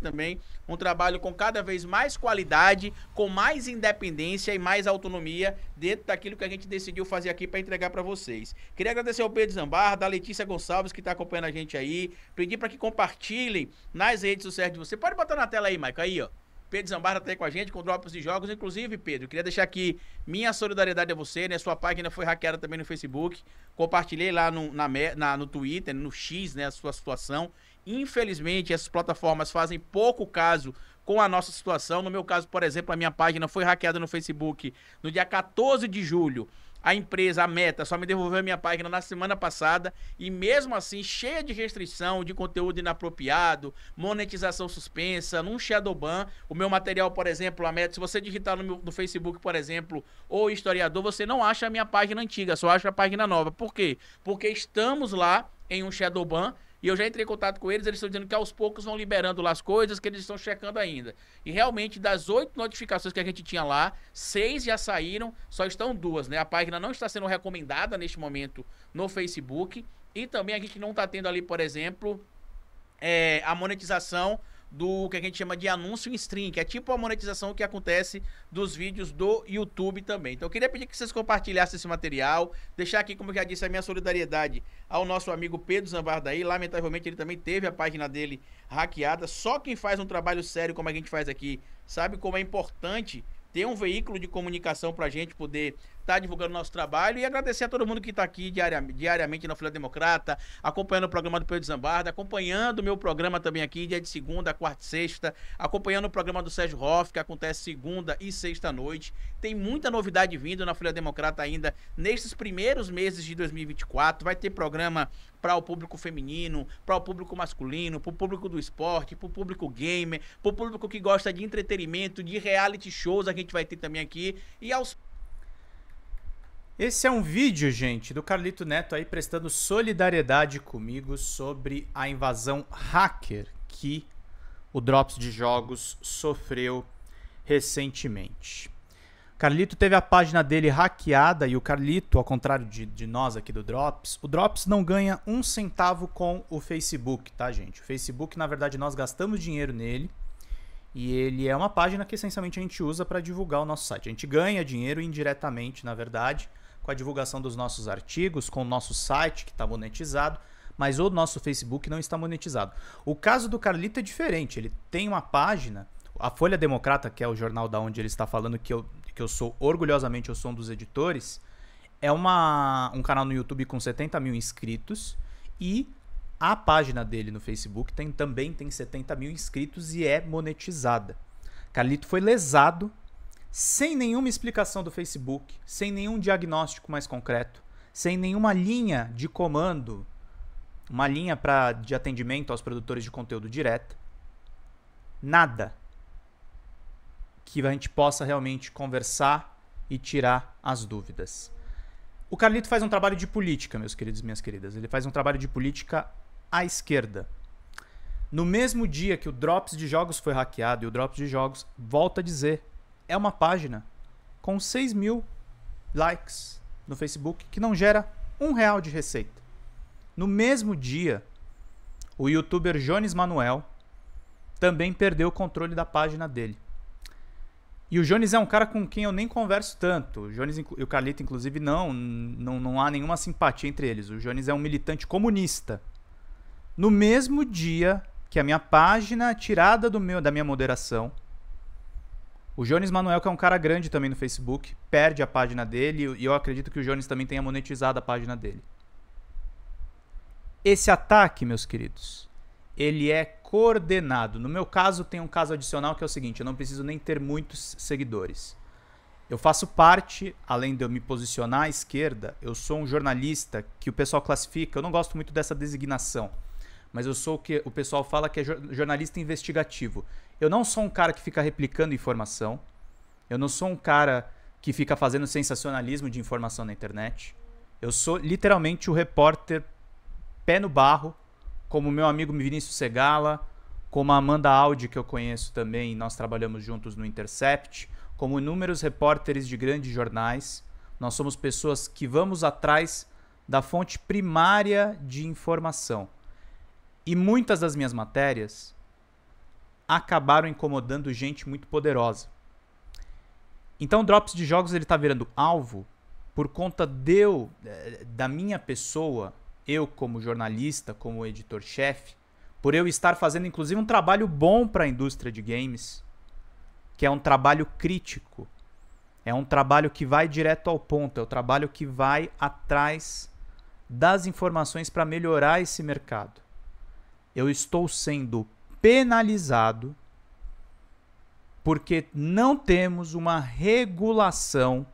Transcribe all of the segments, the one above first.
também um trabalho com cada vez mais qualidade, com mais independência e mais autonomia dentro daquilo que a gente decidiu fazer aqui para entregar para vocês. Queria agradecer ao Pedro Zambar, da Letícia Gonçalves que está acompanhando a gente aí, pedir para que compartilhem nas redes sociais de você. Pode botar na tela aí, Maico, aí, ó. Pedro Zambarra tá aí com a gente, com drops de jogos. Inclusive, Pedro, queria deixar aqui minha solidariedade a você, né? Sua página foi hackeada também no Facebook. Compartilhei lá no, na, na, no Twitter, no X, né? A sua situação. Infelizmente, essas plataformas fazem pouco caso com a nossa situação. No meu caso, por exemplo, a minha página foi hackeada no Facebook no dia 14 de julho. A empresa, a Meta, só me devolveu a minha página na semana passada e mesmo assim cheia de restrição, de conteúdo inapropriado, monetização suspensa, num Shadowban. O meu material, por exemplo, a Meta, se você digitar no, meu, no Facebook, por exemplo, ou historiador, você não acha a minha página antiga, só acha a página nova. Por quê? Porque estamos lá em um Shadowban e eu já entrei em contato com eles, eles estão dizendo que aos poucos vão liberando lá as coisas, que eles estão checando ainda. E realmente, das oito notificações que a gente tinha lá, seis já saíram, só estão duas, né? A página não está sendo recomendada neste momento no Facebook. E também a gente não está tendo ali, por exemplo, é, a monetização do que a gente chama de anúncio em stream, que é tipo a monetização que acontece dos vídeos do YouTube também. Então eu queria pedir que vocês compartilhassem esse material, deixar aqui, como eu já disse, a minha solidariedade ao nosso amigo Pedro Zambardaí. Lamentavelmente ele também teve a página dele hackeada. Só quem faz um trabalho sério como a gente faz aqui sabe como é importante ter um veículo de comunicação para a gente poder tá divulgando nosso trabalho e agradecer a todo mundo que está aqui diariamente, diariamente na Folha Democrata, acompanhando o programa do Pedro Zambarda, acompanhando o meu programa também aqui, dia de segunda, quarta e sexta, acompanhando o programa do Sérgio Hoff, que acontece segunda e sexta noite. Tem muita novidade vindo na Folha Democrata ainda nesses primeiros meses de 2024. Vai ter programa para o público feminino, para o público masculino, para o público do esporte, para o público gamer, para o público que gosta de entretenimento, de reality shows, a gente vai ter também aqui. E aos esse é um vídeo, gente, do Carlito Neto aí prestando solidariedade comigo sobre a invasão hacker que o Drops de Jogos sofreu recentemente. Carlito teve a página dele hackeada e o Carlito, ao contrário de, de nós aqui do Drops, o Drops não ganha um centavo com o Facebook, tá, gente? O Facebook, na verdade, nós gastamos dinheiro nele e ele é uma página que essencialmente a gente usa para divulgar o nosso site. A gente ganha dinheiro indiretamente, na verdade, com a divulgação dos nossos artigos, com o nosso site que está monetizado, mas o nosso Facebook não está monetizado. O caso do Carlito é diferente, ele tem uma página, a Folha Democrata, que é o jornal da onde ele está falando que eu que eu sou orgulhosamente eu sou um dos editores, é uma, um canal no YouTube com 70 mil inscritos e a página dele no Facebook tem, também tem 70 mil inscritos e é monetizada. Carlito foi lesado sem nenhuma explicação do Facebook, sem nenhum diagnóstico mais concreto, sem nenhuma linha de comando, uma linha pra, de atendimento aos produtores de conteúdo direta. Nada que a gente possa realmente conversar e tirar as dúvidas. O Carlito faz um trabalho de política, meus queridos e minhas queridas. Ele faz um trabalho de política à esquerda. No mesmo dia que o Drops de Jogos foi hackeado, e o Drops de Jogos, volta a dizer, é uma página com 6 mil likes no Facebook que não gera um real de receita. No mesmo dia, o youtuber Jones Manuel também perdeu o controle da página dele. E o Jones é um cara com quem eu nem converso tanto. O Jones e o Carlito, inclusive, não, não, não há nenhuma simpatia entre eles. O Jones é um militante comunista. No mesmo dia que a minha página tirada do meu, da minha moderação, o Jones Manuel, que é um cara grande também no Facebook, perde a página dele e eu acredito que o Jones também tenha monetizado a página dele. Esse ataque, meus queridos, ele é coordenado. No meu caso, tem um caso adicional que é o seguinte: eu não preciso nem ter muitos seguidores. Eu faço parte, além de eu me posicionar à esquerda, eu sou um jornalista que o pessoal classifica. Eu não gosto muito dessa designação, mas eu sou o que o pessoal fala que é jornalista investigativo. Eu não sou um cara que fica replicando informação. Eu não sou um cara que fica fazendo sensacionalismo de informação na internet. Eu sou literalmente o repórter pé no barro como meu amigo Vinícius Segala, como a Amanda Audi, que eu conheço também, nós trabalhamos juntos no Intercept, como inúmeros repórteres de grandes jornais. Nós somos pessoas que vamos atrás da fonte primária de informação. E muitas das minhas matérias acabaram incomodando gente muito poderosa. Então, Drops de Jogos ele tá virando alvo por conta deu eh, da minha pessoa, eu como jornalista, como editor-chefe, por eu estar fazendo inclusive um trabalho bom para a indústria de games, que é um trabalho crítico. É um trabalho que vai direto ao ponto, é o um trabalho que vai atrás das informações para melhorar esse mercado. Eu estou sendo penalizado porque não temos uma regulação,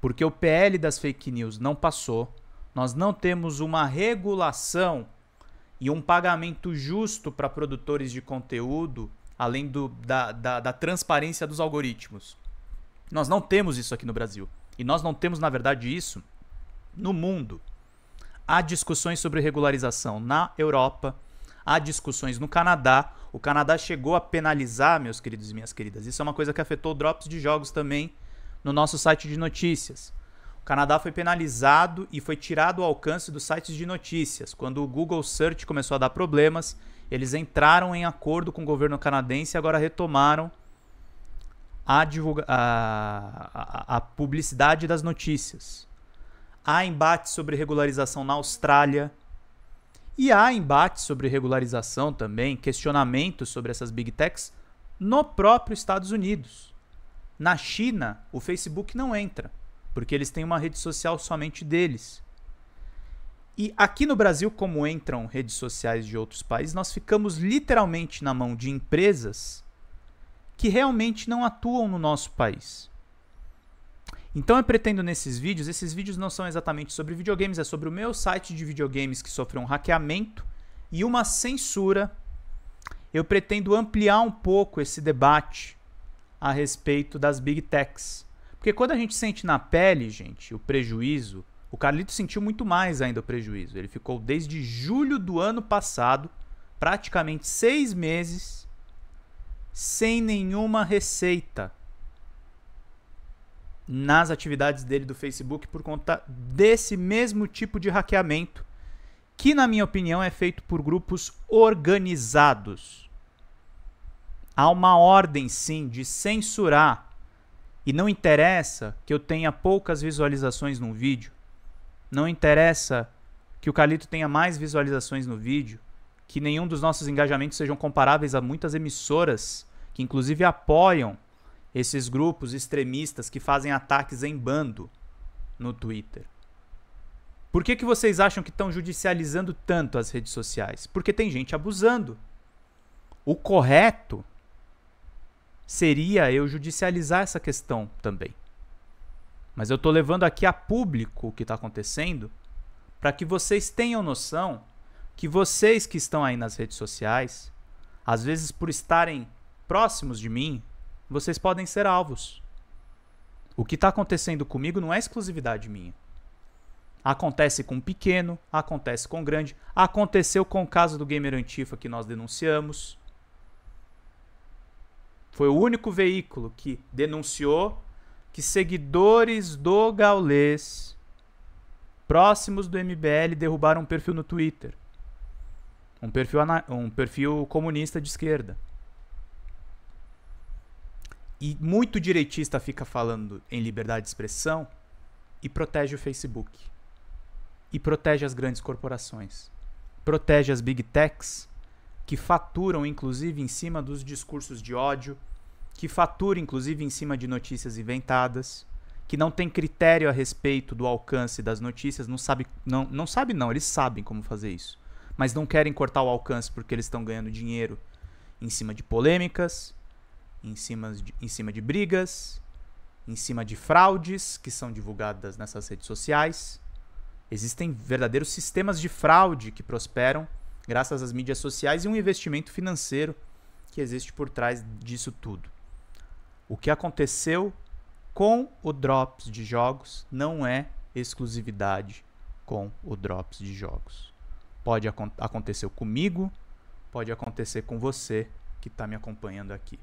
porque o PL das fake news não passou, nós não temos uma regulação e um pagamento justo para produtores de conteúdo, além do, da, da, da transparência dos algoritmos. Nós não temos isso aqui no Brasil. E nós não temos, na verdade, isso no mundo. Há discussões sobre regularização na Europa, há discussões no Canadá. O Canadá chegou a penalizar, meus queridos e minhas queridas. Isso é uma coisa que afetou drops de jogos também no nosso site de notícias. O Canadá foi penalizado e foi tirado o alcance dos sites de notícias. Quando o Google Search começou a dar problemas, eles entraram em acordo com o governo canadense e agora retomaram a, divulga a, a, a publicidade das notícias. Há embate sobre regularização na Austrália. E há embate sobre regularização também, questionamentos sobre essas big techs no próprio Estados Unidos. Na China, o Facebook não entra porque eles têm uma rede social somente deles. E aqui no Brasil, como entram redes sociais de outros países, nós ficamos literalmente na mão de empresas que realmente não atuam no nosso país. Então eu pretendo nesses vídeos, esses vídeos não são exatamente sobre videogames, é sobre o meu site de videogames que sofreu um hackeamento e uma censura. Eu pretendo ampliar um pouco esse debate a respeito das big techs. Porque quando a gente sente na pele, gente, o prejuízo, o Carlito sentiu muito mais ainda o prejuízo. Ele ficou desde julho do ano passado, praticamente seis meses, sem nenhuma receita nas atividades dele do Facebook por conta desse mesmo tipo de hackeamento, que, na minha opinião, é feito por grupos organizados. Há uma ordem, sim, de censurar e não interessa que eu tenha poucas visualizações num vídeo. Não interessa que o Calito tenha mais visualizações no vídeo. Que nenhum dos nossos engajamentos sejam comparáveis a muitas emissoras que, inclusive, apoiam esses grupos extremistas que fazem ataques em bando no Twitter. Por que, que vocês acham que estão judicializando tanto as redes sociais? Porque tem gente abusando. O correto seria eu judicializar essa questão também. Mas eu estou levando aqui a público o que está acontecendo para que vocês tenham noção que vocês que estão aí nas redes sociais, às vezes por estarem próximos de mim, vocês podem ser alvos. O que está acontecendo comigo não é exclusividade minha. Acontece com pequeno, acontece com grande, aconteceu com o caso do Gamer Antifa que nós denunciamos. Foi o único veículo que denunciou que seguidores do Gaulês próximos do MBL derrubaram um perfil no Twitter. Um perfil, um perfil comunista de esquerda. E muito direitista fica falando em liberdade de expressão e protege o Facebook. E protege as grandes corporações. Protege as big techs que faturam inclusive em cima dos discursos de ódio, que faturam inclusive em cima de notícias inventadas, que não tem critério a respeito do alcance das notícias, não sabe não, não sabe não, eles sabem como fazer isso, mas não querem cortar o alcance porque eles estão ganhando dinheiro em cima de polêmicas, em cima de, em cima de brigas, em cima de fraudes que são divulgadas nessas redes sociais. Existem verdadeiros sistemas de fraude que prosperam graças às mídias sociais e um investimento financeiro que existe por trás disso tudo. O que aconteceu com o Drops de jogos não é exclusividade com o Drops de jogos. Pode ac acontecer comigo, pode acontecer com você que está me acompanhando aqui.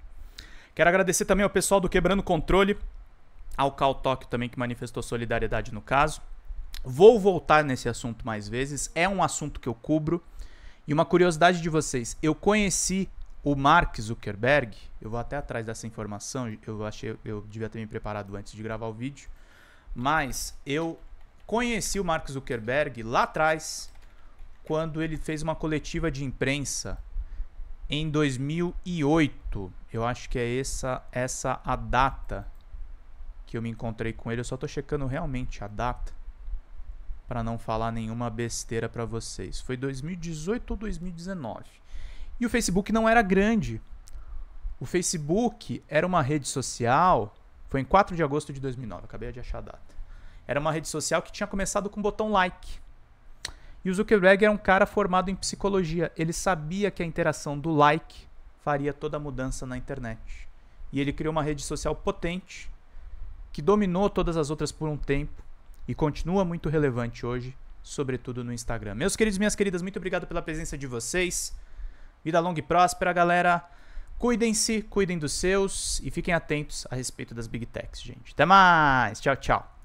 Quero agradecer também ao pessoal do Quebrando Controle, ao Cal Tóquio também que manifestou solidariedade no caso. Vou voltar nesse assunto mais vezes, é um assunto que eu cubro. E uma curiosidade de vocês, eu conheci o Mark Zuckerberg, eu vou até atrás dessa informação, eu achei eu devia ter me preparado antes de gravar o vídeo, mas eu conheci o Mark Zuckerberg lá atrás, quando ele fez uma coletiva de imprensa em 2008. Eu acho que é essa essa a data que eu me encontrei com ele. Eu só tô checando realmente a data para não falar nenhuma besteira para vocês. Foi 2018 ou 2019. E o Facebook não era grande. O Facebook era uma rede social. Foi em 4 de agosto de 2009. Acabei de achar a data. Era uma rede social que tinha começado com o botão like. E o Zuckerberg era um cara formado em psicologia. Ele sabia que a interação do like faria toda a mudança na internet. E ele criou uma rede social potente que dominou todas as outras por um tempo e continua muito relevante hoje, sobretudo no Instagram. Meus queridos minhas queridas, muito obrigado pela presença de vocês. Vida longa e próspera, galera. Cuidem-se, cuidem dos seus e fiquem atentos a respeito das Big Techs, gente. Até mais. Tchau, tchau.